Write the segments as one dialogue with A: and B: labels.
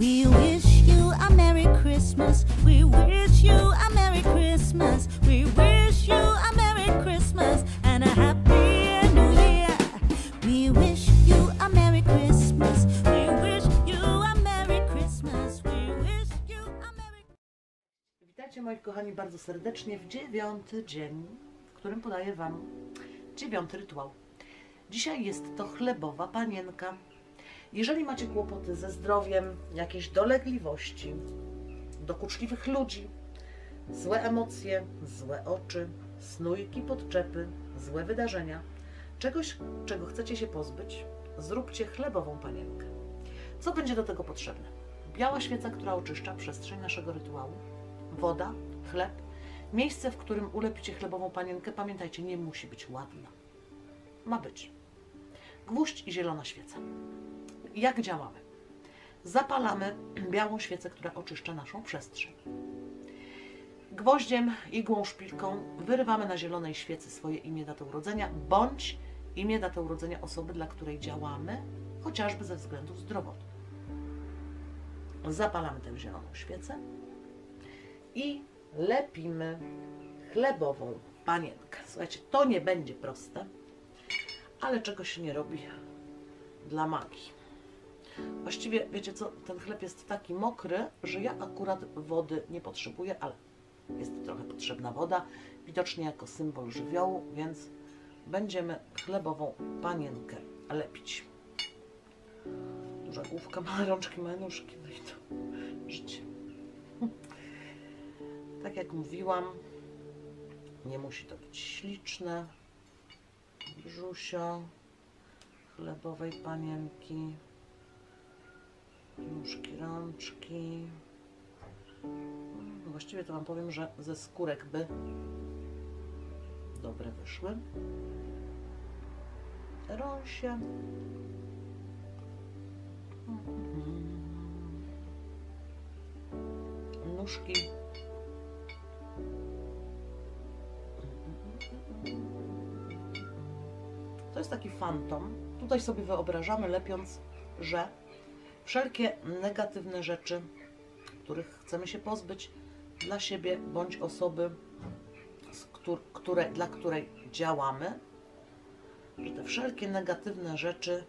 A: We wish you a Merry Christmas. We wish you a Merry Christmas. We wish you a Merry Christmas and a Happy New Year. We wish you a Merry Christmas. We wish you a Merry Christmas. We wish you a Merry
B: Witajcie moi kochani bardzo serdecznie w dziewiąty dzień, w którym podaję Wam dziewiąty rytuał. Dzisiaj jest to chlebowa panienka. Jeżeli macie kłopoty ze zdrowiem, jakieś dolegliwości, dokuczliwych ludzi, złe emocje, złe oczy, snujki, podczepy, złe wydarzenia, czegoś, czego chcecie się pozbyć, zróbcie chlebową panienkę. Co będzie do tego potrzebne? Biała świeca, która oczyszcza przestrzeń naszego rytuału, woda, chleb, miejsce, w którym ulepicie chlebową panienkę, pamiętajcie, nie musi być ładna. Ma być. Gwóźdź i zielona świeca. Jak działamy? Zapalamy białą świecę, która oczyszcza naszą przestrzeń. Gwoździem, igłą, szpilką wyrywamy na zielonej świecy swoje imię, datę urodzenia bądź imię, datę urodzenia osoby, dla której działamy, chociażby ze względów zdrowotnych. Zapalamy tę zieloną świecę i lepimy chlebową panienkę. Słuchajcie, to nie będzie proste, ale czego się nie robi dla magii. Właściwie, wiecie co, ten chleb jest taki mokry, że ja akurat wody nie potrzebuję, ale jest trochę potrzebna woda, widocznie jako symbol żywiołu, więc będziemy chlebową panienkę lepić. Duża główka, małe rączki, małe nóżki, no i to życie. Tak jak mówiłam, nie musi to być śliczne. Brzusio chlebowej panienki, nóżki, rączki. No Właściwie to Wam powiem, że ze skórek by dobre wyszły. Rąsie. Nóżki. To jest taki fantom. Tutaj sobie wyobrażamy, lepiąc, że wszelkie negatywne rzeczy, których chcemy się pozbyć dla siebie bądź osoby, które, dla której działamy, że te wszelkie negatywne rzeczy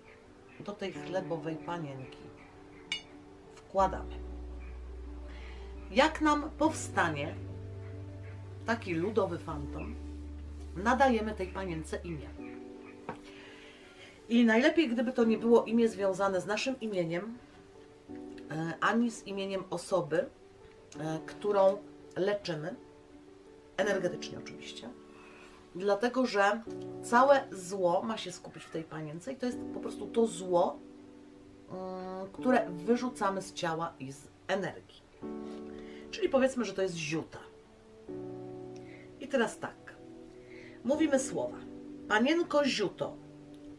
B: do tej chlebowej panienki wkładamy. Jak nam powstanie taki ludowy fantom, nadajemy tej panience imię. I najlepiej, gdyby to nie było imię związane z naszym imieniem, ani z imieniem osoby, e, którą leczymy, energetycznie oczywiście, dlatego że całe zło ma się skupić w tej panience i to jest po prostu to zło, mm, które wyrzucamy z ciała i z energii. Czyli powiedzmy, że to jest ziuta. I teraz tak. Mówimy słowa. Panienko ziuto,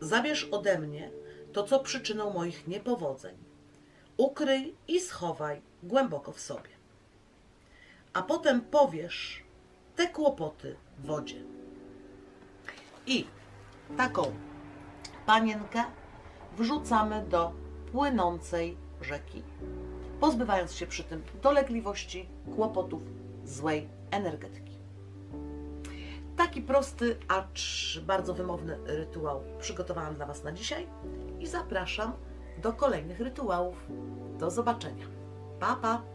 B: zabierz ode mnie to, co przyczyną moich niepowodzeń. Ukryj i schowaj głęboko w sobie. A potem powiesz te kłopoty wodzie. I taką panienkę wrzucamy do płynącej rzeki, pozbywając się przy tym dolegliwości, kłopotów, złej energetyki. Taki prosty, acz bardzo wymowny rytuał przygotowałam dla Was na dzisiaj i zapraszam do kolejnych rytuałów. Do zobaczenia. Pa, pa!